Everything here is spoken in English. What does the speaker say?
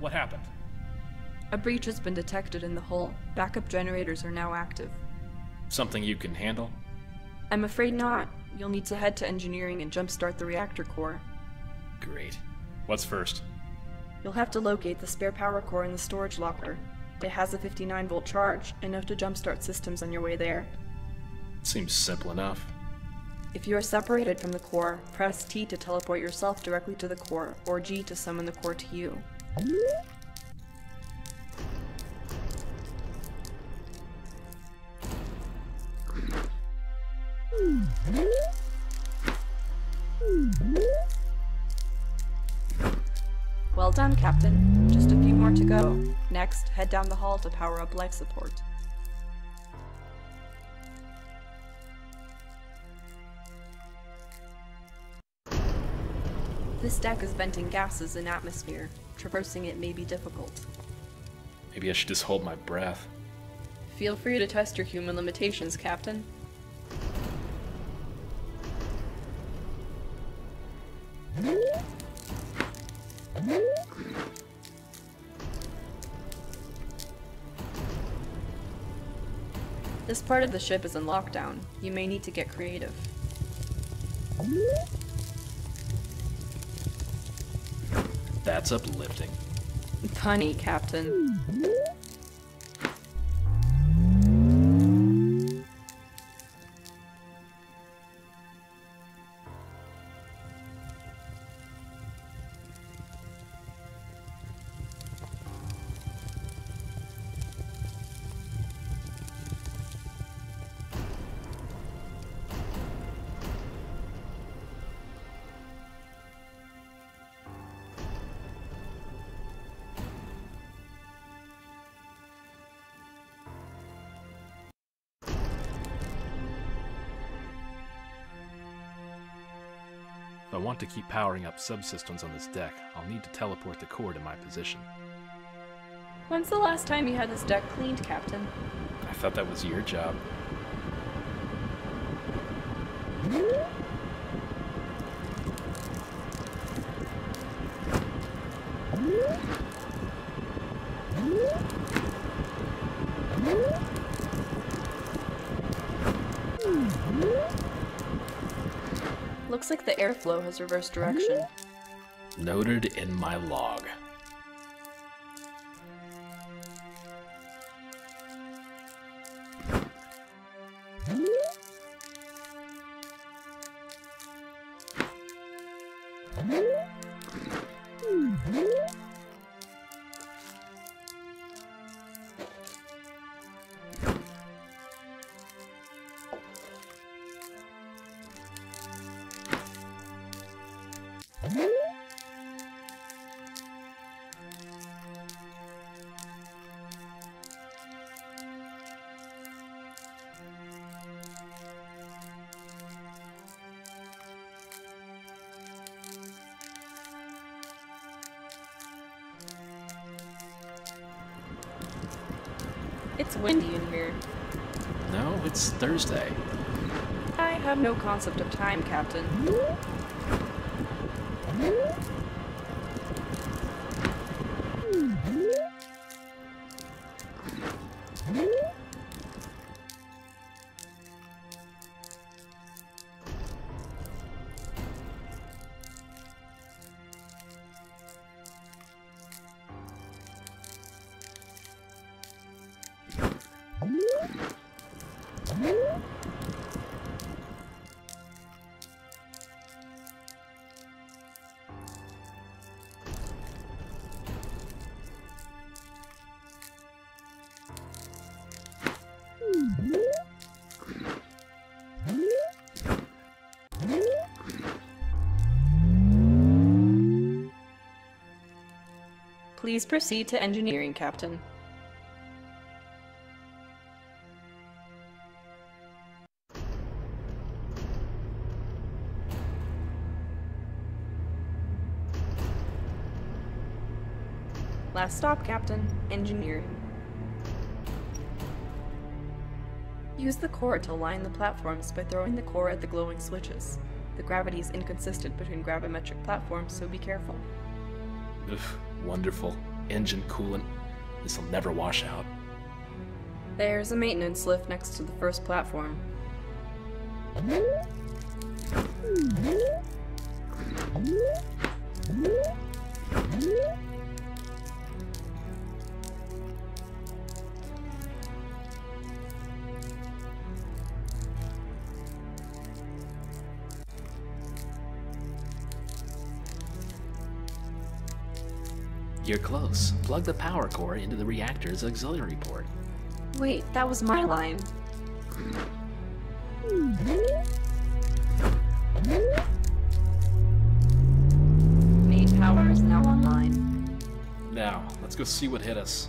What happened? A breach has been detected in the hull. Backup generators are now active. Something you can handle? I'm afraid not. You'll need to head to engineering and jumpstart the reactor core. Great. What's first? You'll have to locate the spare power core in the storage locker. It has a 59 volt charge, enough to jumpstart systems on your way there. Seems simple enough. If you are separated from the core, press T to teleport yourself directly to the core, or G to summon the core to you. Well done, Captain. Just a few more to go. Next, head down the hall to power up life support. This deck is venting gases in atmosphere. Traversing it may be difficult. Maybe I should just hold my breath. Feel free to test your human limitations, Captain. This part of the ship is in lockdown. You may need to get creative. That's uplifting. Punny, Captain. If I want to keep powering up subsystems on this deck, I'll need to teleport the core to my position. When's the last time you had this deck cleaned, Captain? I thought that was your job. Looks like the airflow has reversed direction. Noted in my log. It's windy in here. No, it's Thursday. I have no concept of time, Captain. Please proceed to engineering, Captain. Last stop, Captain. Engineering. Use the core to line the platforms by throwing the core at the glowing switches. The gravity is inconsistent between gravimetric platforms, so be careful. Ugh, wonderful. engine coolant. This'll never wash out. There's a maintenance lift next to the first platform. You're close. Plug the power core into the reactor's auxiliary port. Wait, that was my line. Main power is now online. Now, let's go see what hit us.